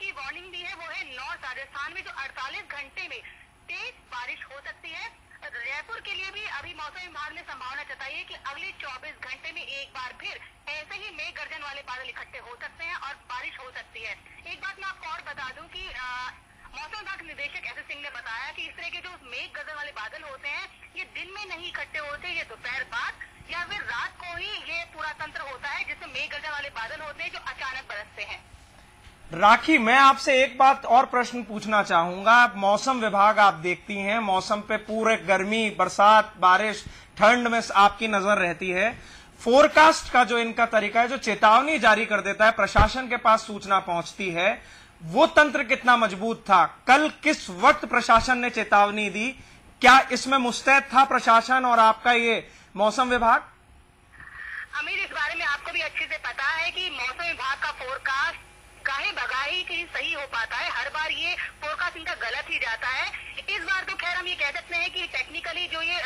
की वार्निंग दी है वो है नॉर्थ राजस्थान में जो 48 घंटे में तेज बारिश हो सकती है। जयपुर के लिए भी अभी मौसम विभाग ने संभावना जताई है कि अगले 24 घंटे में एक बार फिर ऐसे ही मेघ गर्जन वाले बादल इकट्ठे हो सकते हैं और बारिश हो सकती है। एक बात मैं आपको और बता दूँ कि आ, मौसम विभाग निदेशक एस सिंह ने बताया कि इस तरह के जो मेघ गर्जन वाले बादल होते हैं ये दिन में नहीं इकट्ठे होते ये दोपहर बाद या फिर रात को ही ये पूरा तंत्र होता है जिसमें मेघ गर्जन वाले बादल होते हैं जो अचानक बरसते हैं। राखी, मैं आपसे एक बात और प्रश्न पूछना चाहूँगा। मौसम विभाग आप देखती हैं, मौसम पे पूरे गर्मी, बरसात, बारिश, ठंड में आपकी नज़र रहती है। फोरकास्ट का जो इनका तरीका है, जो चेतावनी जारी कर देता है, प्रशासन के पास सूचना पहुँचती है, वो तंत्र कितना मज़बूत था? कल किस वक्त प्रशासन ने चेतावनी दी? क्या इसमें मुस्तैद था प्रशासन और आपका ये मौसम विभाग? अमीर, इस बारे में आपको भी अच्छे से पता है कि मौसम विभाग का फोरकास्ट गाहे बगाही की सही हो पाता है। हर बार ये फोरकास्ट इनका गलत ही जाता है। इस बार तो खैर हम ये कह सकते हैं कि टेक्निकली जो ये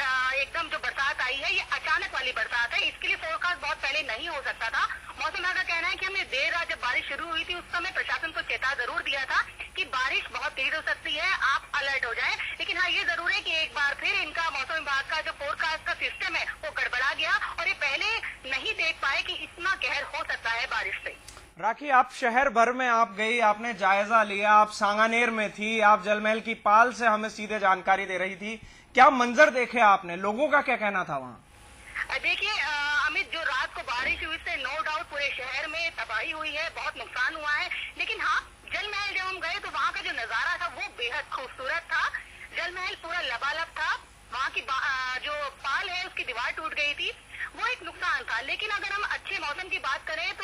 एकदम जो बरसात आई है, ये अचानक वाली बरसात है। इसके लिए फोरकास्ट बहुत पहले नहीं हो सकता था। मौसम विभाग का कहना है कि हमने देर रात जब बारिश शुरू हुई थी, उस समय प्रशासन को चेता ज़रूर दिया था कि बारिश बहुत तेज हो सकती है। आप अलर्ट हो जाए। लेकिन हाँ ये ज़रूर है कि एक बार फिर इनका मौसम विभाग का जो फोरकास्ट का सिस्टम है, वो गड़बड़ा गया और ये पहले नहीं देख पाए कि इतना कहर हो सकता है बारिश से। राखी, आप शहर भर में आप गई, आपने जायजा लिया, आप सांगानेर में थी, आप जलमहल की पाल से हमें सीधे जानकारी दे रही थी। क्या मंजर देखे आपने? लोगों का क्या कहना था वहाँ? देखिए अमित, जो रात को बारिश हुई से नो डाउट पूरे शहर में तबाही हुई है, बहुत नुकसान हुआ है। लेकिन हाँ जलमहल जब हम गए तो वहाँ का जो नज़ारा था, वो बेहद खूबसूरत था। जलमहल पूरा लबालब था। वहाँ की जो पाल है, उसकी दीवार टूट गई थी। वो एक नुकसान था। लेकिन अगर हम अच्छे मौसम की बात करें तो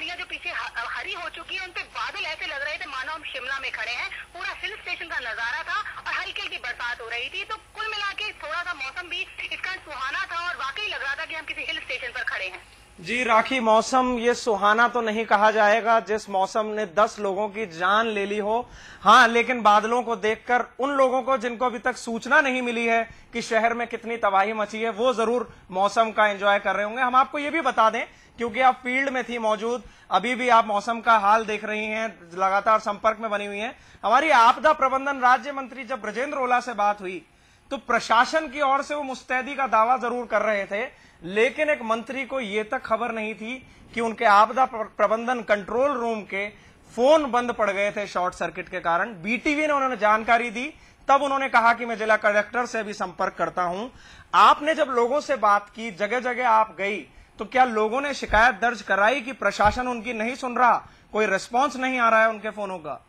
पहाड़ियाँ जो पीछे हरी हो चुकी है उनपे बादल ऐसे लग रहे थे, मानो हम शिमला में खड़े हैं। पूरा हिल स्टेशन का नज़ारा था और हल्की हल्की बरसात हो रही थी। तो कुल मिला के थोड़ा सा मौसम भी इसका सुहाना था और वाकई लग रहा था कि हम किसी हिल स्टेशन पर खड़े हैं। जी, राखी, मौसम, ये सुहाना तो नहीं कहा जाएगा। जिस मौसम ने दस लोगों की जान ले ली हो हाँ लेकिन बादलों को देखकर, उन लोगों को जिनको अभी तक सूचना नहीं मिली है कि शहर में कितनी तबाही मची है, वो ज़रूर मौसम का एंजॉय कर रहे होंगे। हम आपको ये भी बता दें, क्योंकि आप फ़ील्ड में थी मौजूद, अभी भी आप मौसम का हाल देख रही हैं, लगातार संपर्क में बनी हुई हैं। हमारी आपदा प्रबंधन राज्य मंत्री जब ब्रजेंद्र ओला से बात हुई तो प्रशासन की ओर से वो मुस्तैदी का दावा ज़रूर कर रहे थे, लेकिन एक मंत्री को यह तक खबर नहीं थी कि उनके आपदा प्रबंधन कंट्रोल रूम के फ़ोन बंद पड़ गए थे शॉर्ट सर्किट के कारण। बीटीवी ने उन्होंने जानकारी दी, तब उन्होंने कहा कि मैं जिला कलेक्टर से भी संपर्क करता हूँ। आपने जब लोगों से बात की जगह जगह आप गई तो क्या लोगों ने शिकायत दर्ज कराई कि प्रशासन उनकी नहीं सुन रहा? कोई रिस्पॉन्स नहीं आ रहा है उनके फोनों का?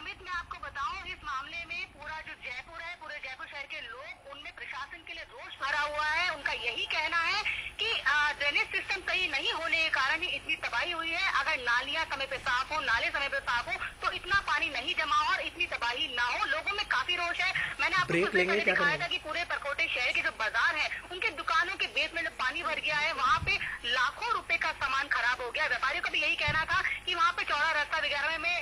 अमित मैं आपको बताऊँ इस मामले में पूरा जो जयपुर है पूरे जयपुर शहर के लोग उनमें प्रशासन के लिए रोष भरा हुआ है। उनका यही कहना है कि ड्रेनेज सिस्टम सही नहीं होने के कारण ही इतनी तबाही हुई है। अगर नालियाँ समय पे साफ़ हो नाले समय पे साफ़ हो तो इतना पानी नहीं जमा हो और इतनी तबाही ना हो। लोगों में काफ़ी रोष है। मैंने आपको दिखाया था कि पूरे परकोटे शहर के जो बाज़ार है उनके दुकानों के बेसमेंट में पानी भर गया है वहाँ पे लाखों रुपए का सामान खराब हो गया। व्यापारियों का भी यही कहना था कि वहाँ पे चौड़ा रास्ता वगैरह में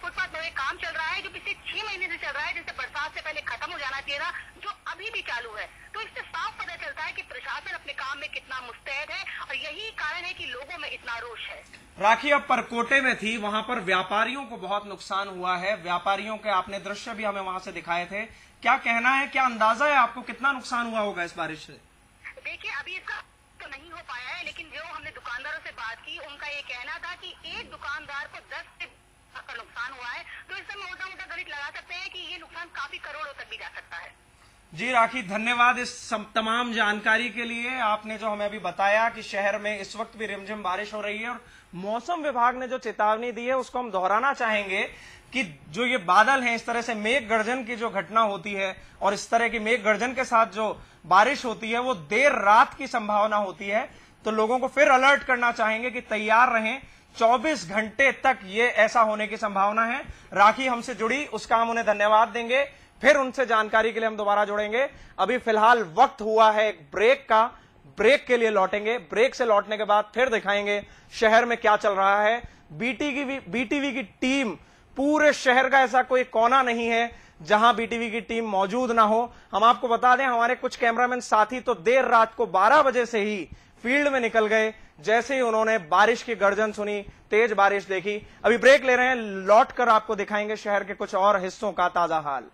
फुटपाथ में काम चल रहा है जो पिछले छह महीने से चल रहा है जिससे बरसात से पहले खत्म हो जाना चाहिए था जो अभी भी चालू है तो इससे साफ़ पता चलता है कि प्रशासन अपने काम में कितना मुस्तैद है और यही कारण है कि लोगों में इतना रोष है। राखी अब परकोटे में थी वहाँ पर व्यापारियों को बहुत नुकसान हुआ है। व्यापारियों के आपने दृश्य भी हमें वहाँ से दिखाए थे। क्या कहना है क्या अंदाज़ा है आपको कितना नुकसान हुआ होगा इस बारिश से? देखिए अभी इसका तो नहीं हो पाया है लेकिन जो हमने दुकानदारों से बात की उनका ये कहना था कि एक दुकानदार को नुकसान हुआ है तो इससे मोटा मोटा गणित लगा सकते हैं कि ये नुकसान काफ़ी करोड़ों तक भी जा सकता है जी राखी, धन्यवाद इस तमाम जानकारी के लिए। आपने जो हमें अभी बताया कि शहर में इस वक्त भी रिमझिम बारिश हो रही है और मौसम विभाग ने जो चेतावनी दी है, उसको हम दोहराना चाहेंगे कि जो ये बादल हैं, इस तरह से मेघ गर्जन की जो घटना होती है और इस तरह की मेघ गर्जन के साथ जो बारिश होती है, वो देर रात की संभावना होती है। तो लोगों को फिर अलर्ट करना चाहेंगे कि तैयार रहें। 24 घंटे तक ये ऐसा होने की संभावना है। राखी हमसे जुड़ी, उसका हम उन्हें धन्यवाद देंगे। फिर उनसे जानकारी के लिए हम दोबारा जुड़ेंगे। अभी फ़िलहाल वक्त हुआ है एक ब्रेक का। ब्रेक के लिए लौटेंगे। ब्रेक से लौटने के बाद फिर दिखाएँगे शहर में क्या चल रहा है। बीटी की बीटीवी की टीम, पूरे शहर का ऐसा कोई कोना नहीं है जहाँ बीटीवी की टीम मौजूद ना हो। हम आपको बता दें, हमारे कुछ कैमरामैन साथी तो देर रात को 12 बजे से ही फ़ील्ड में निकल गए। जैसे ही उन्होंने बारिश की गर्जन सुनी, तेज बारिश देखी। अभी ब्रेक ले रहे हैं लौट कर आपको दिखाएँगे शहर के कुछ और हिस्सों का ताज़ा हाल।